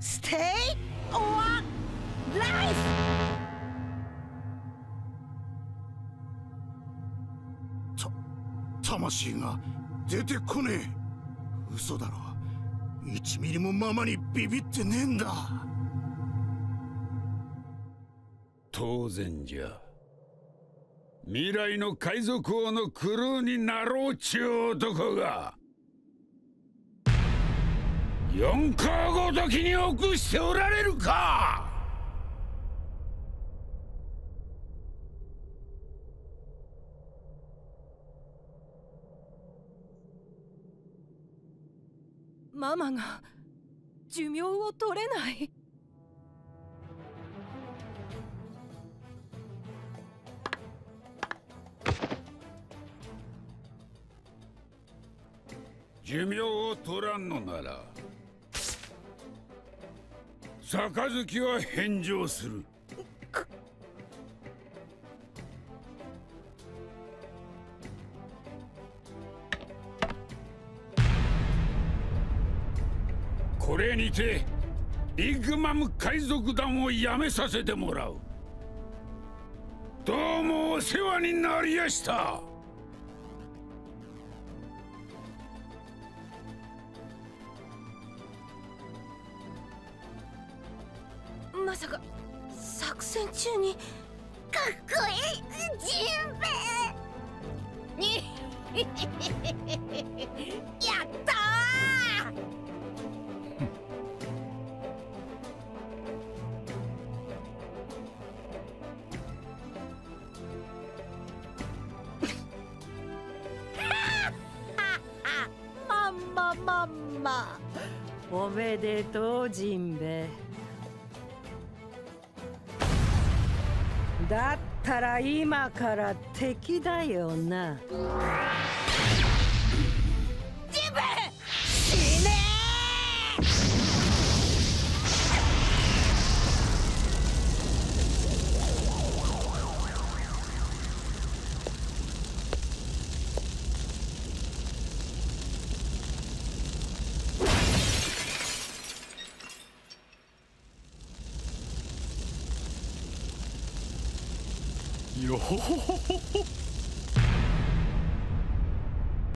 Stay or life! 魂が出てこねえ。嘘だろ。1ミリもママにビビってねえんだ。当然じゃ未来の海賊王のクルーになろうちゅう男が四皇ごときに臆しておられるか。ママが寿命を取れない。寿命を取らんのなら杯は返上する。これにてビッグマム海賊団を辞めさせてもらう。どうもお世話になりやしたさか作戦中にかっこいいジンベエにやったまんままんまおめでとうジンベだったら今から敵だよな。よほほほほほ